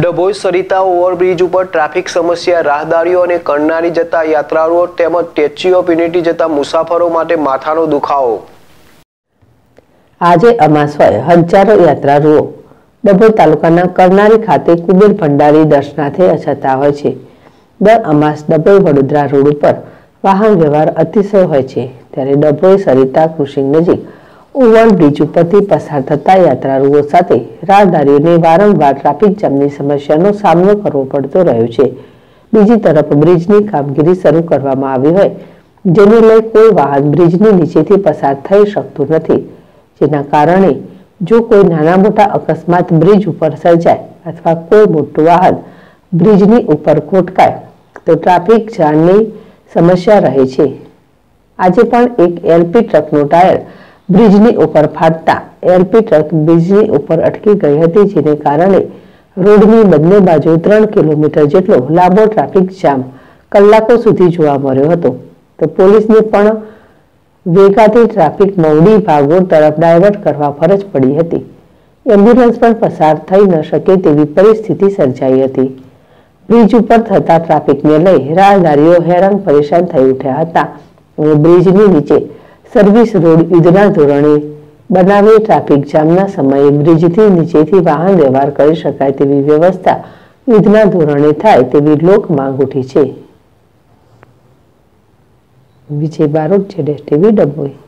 Dabhoi Sarita overbridge ઉપર traffic સમસ્યા, રાહદારીઓ અને કરનારી જતા યાત્રાળુઓ તેમજ સ્ટેચ્યુ ઓફ યુનિટી જતા મુસાફરો માટે માથાનો દુખાવો. આજે અમાસ હોય હજારો યાત્રાળુઓ ડભોઈ તાલુકાના કરનારી ખાતે કુબેર ભંડારી દર્શનાર્થે અછતા હોય છે. દર અમાસ ડભોઈ વડોદરા રોડ ઉપર વાહન વ્યવહાર અતિશય હોય છે. ત્યારે ડભોઈ સરિતા ક્રુસિંગ નજીક ઓવરબ્રિજ ઉપરથી પસાર થતા યાત્રાળુઓ સાથે રાહદારીઓને વારંવાર ટ્રાફિક જામની સમસ્યાનો સામનો કરવો પડતો રહ્યો છે. બીજી તરફ બ્રિજની કામગીરી શરૂ કરવામાં આવી હોય, જેને લઈ કોઈ વાહન બ્રિજની નીચેથી પસાર થઈ શકતું નથી, જેના કારણે જો કોઈ નાના મોટા અકસ્માત બ્રિજ ઉપર સર્જાય અથવા કોઈ મોટું વાહન બ્રિજની ઉપર ખોટકાય તો ટ્રાફિક જામની સમસ્યા રહે છે. આજે પણ એક એલપી ટ્રકનો ટાયર બ્રિજની ઉપર ફાટતા એલપી ટ્રક બ્રિજની ઉપર અટકી ગઈ હતી, જેને કારણે રોડની બંને બાજુ ત્રણ કિલોમીટર જેટલો લાંબો ટ્રાફિક જામ કલાકો સુધી જોવા મળ્યો હતો. તો પોલીસને પણ વેગાથી ટ્રાફિક મવડી ભાગો તરફ ડાયવર્ટ કરવા ફરજ પડી હતી. એમ્બ્યુલન્સ પણ પસાર થઈ ન શકે તેવી પરિસ્થિતિ સર્જાઈ હતી. બ્રિજ ઉપર થતા ટ્રાફિકને લઈ રાહદારીઓ હેરાન પરેશાન થઈ ઉઠ્યા હતા અને બ્રિજની નીચે સર્વિસ રોડ યુદ્ધના ધોરણે બનાવી ટ્રાફિક જામના સમયે બ્રિજથી નીચેથી વાહન વ્યવહાર કરી શકાય તેવી વ્યવસ્થા યુદ્ધના ધોરણે થાય તેવી લોક માંગ ઉઠી છે. વિજય બારોટ છે ટીવી, ડભોઈ.